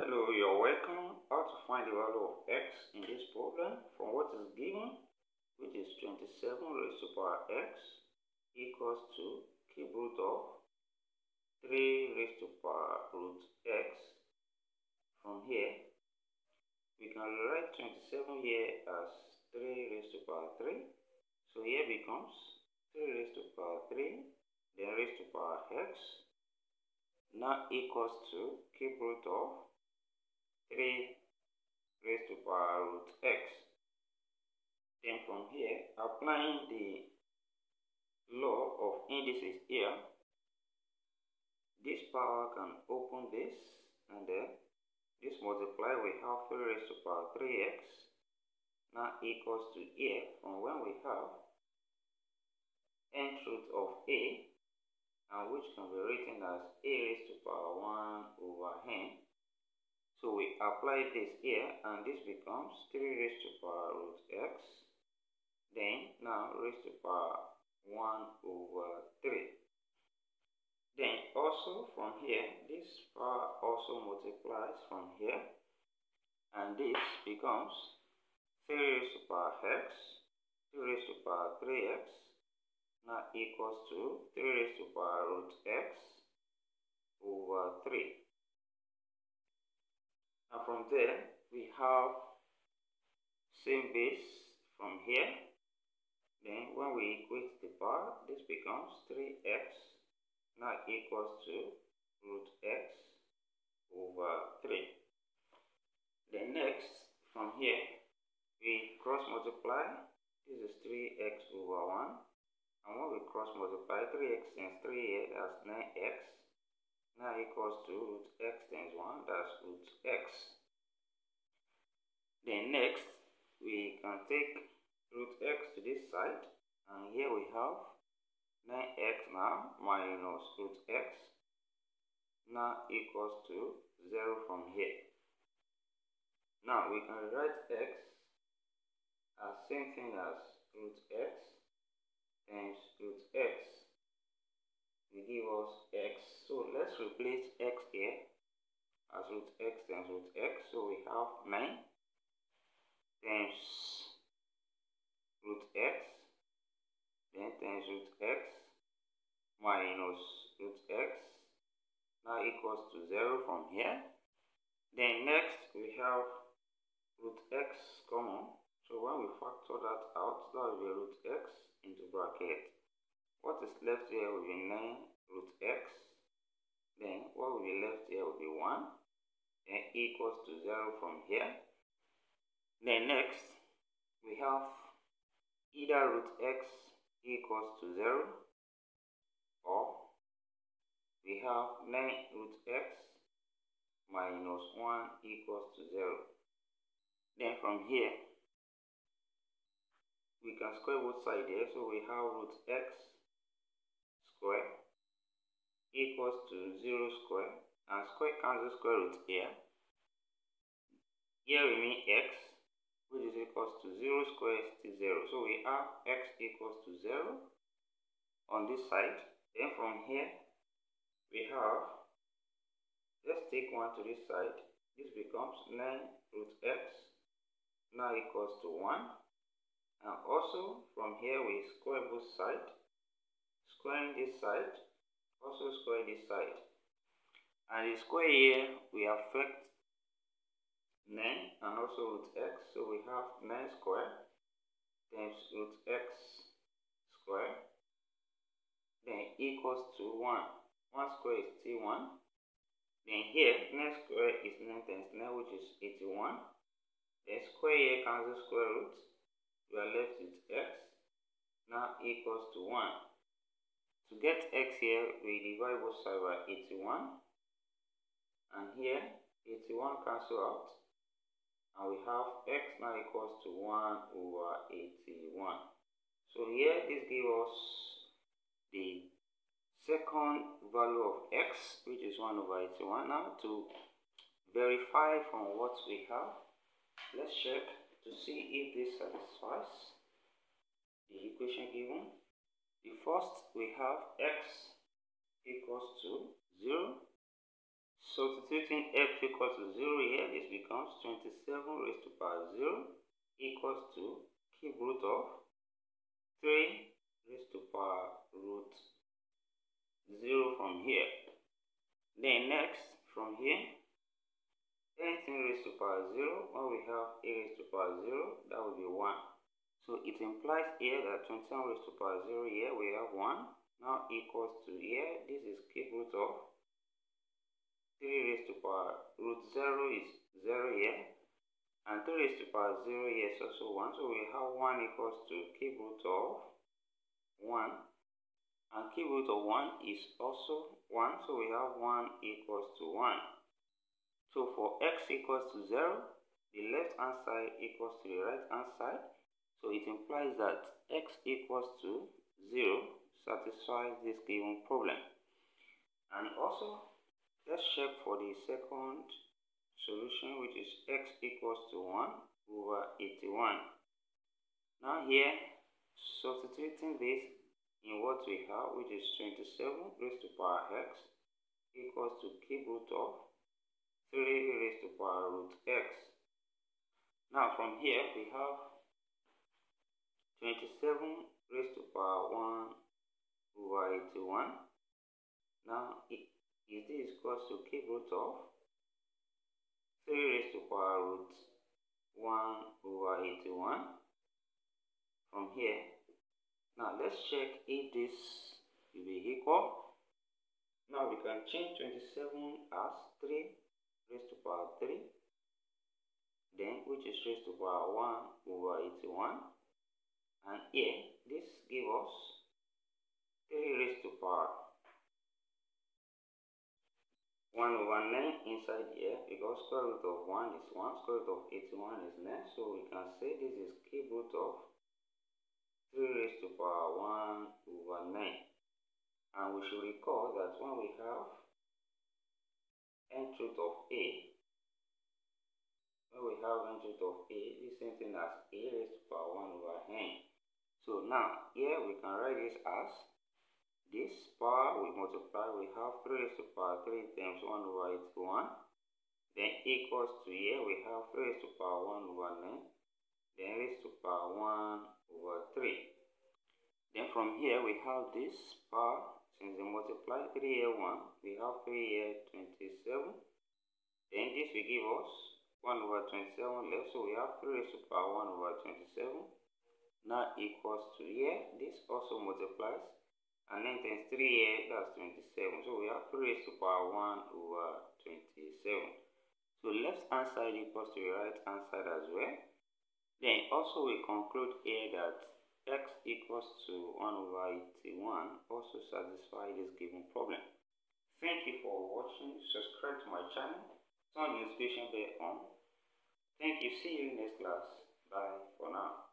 Hello, you're welcome. How to find the value of x in this problem from what is given, which is 27 raised to power x equals to cube root of 3 raised to power root x. From here, we can write 27 here as 3 raised to power 3. So here becomes 3 raised to power 3, then raised to power x, now equals to cube root of 3 raised to power root x. Then from here, applying the law of indices here, this power can open this and then this multiply we have 3 raised to power 3x now equals to here from when we have nth root of a and which can be written as a raised to power 1 over n so we apply this here and this becomes 3 raised to power root x. Then now raised to power 1 over 3. Then also from here, this power also multiplies from here. And this becomes 3 raised to power x, 3 raised to power 3x, now equals to 3 raised to power root x over 3. And from there, we have same base from here. Then when we equate the bar, this becomes 3x now equals to root x over 3. Then next, from here, we cross multiply. This is 3x over 1. And when we cross multiply, 3x times 3 here, that's 9x now equals to root x times 1, that's root x. Then next, we can take root x to this side, and here we have 9x now minus root x now equals to 0 from here. Now we can write x as same thing as root x times root x will give us x. So let's replace x here as root x times root x. So we have 9 times root x, then times root x minus root x now equals to 0 from here. Then next we have root x common. So when we factor that out, that will be root x into bracket what is left here will be 9 root x. Then what will be left here will be 1. Then equals to 0 from here. Then next, we have either root x equals to 0 or we have 9 root x minus 1 equals to 0. Then from here, we can square both sides here. So we have root x square equals to 0 square and square cancel square root here. Here we mean x which is equals to 0 square is still 0. So we have x equals to 0 on this side. Then from here we have, let's take 1 to this side. This becomes 9 root x now equals to 1. And also from here we square both sides squaring this side, also square this side. And the square here, we affect 9 and also root x. So we have 9 square times root x square then equals to 1. 1 square is still 1. Then here, 9 square is 9 times 9 which is 81. Then square here cancel square root. We are left with x now equals to 1. To get x here, we divide both sides by 81. And here, 81 cancel out. And we have x now equals to 1 over 81. So here, this gives us the second value of x, which is 1 over 81. Now, to verify from what we have, let's check to see if this satisfies the equation given. The first we have x equals to 0. Substituting x equals to 0 here, this becomes 27 raised to power 0 equals to cube root of 3 raised to power root 0 from here. Then next, from here, anything raised to power 0, when we have a raised to power 0, that will be 1. So it implies here that 21 raised to power 0 here, we have 1, now equals to here, this is cube root of 3 raised to power root 0 is 0 here and 3 raised to power 0 here is also 1 so we have 1 equals to cube root of 1 and cube root of 1 is also 1 so we have 1 equals to 1 so for x equals to 0 the left hand side equals to the right hand side so it implies that x equals to 0 satisfies this given problem and also Let's check for the second solution which is x equals to 1 over 81. Now here, substituting this in what we have which is 27 raised to power x equals to cube root of 3 raised to power root x. Now from here we have 27 raised to power 1 over 81. Now is this equals to cube root of 3 raised to power root 1 over 81 from here. Now let's check if this will be equal. Now we can change 27 as 3 raised to power 3 then which is raised to power 1 over 81 and here this gives us 3 raised to power 1 over 9 inside here because square root of 1 is 1, square root of 81 is 9. So we can say this is cube root of 3 raised to power 1 over 9. And we should recall that when we have nth root of a, when we have nth root of a, this same thing as a raised to power 1 over n. So now here we can write this as this power we multiply, we have 3 raised to power 3 times 1 over 81. Then equals to here, we have 3 raised to power 1 over 9. Then raised to power 1 over 3. Then from here, we have this power. Since we multiply 3 here 1, we have 3 here 27. Then this will give us 1 over 27 left. So we have 3 raised to power 1 over 27. Now equals to here. This also multiplies and then times 3 here, that's 27. So we have 3 raised to power 1 over 27. So left hand side equals to right hand side as well. Then also we conclude here that x equals to 1 over 81 also satisfy this given problem. Thank you for watching. Subscribe to my channel. Turn the notification bell on. Thank you. See you next class. Bye for now.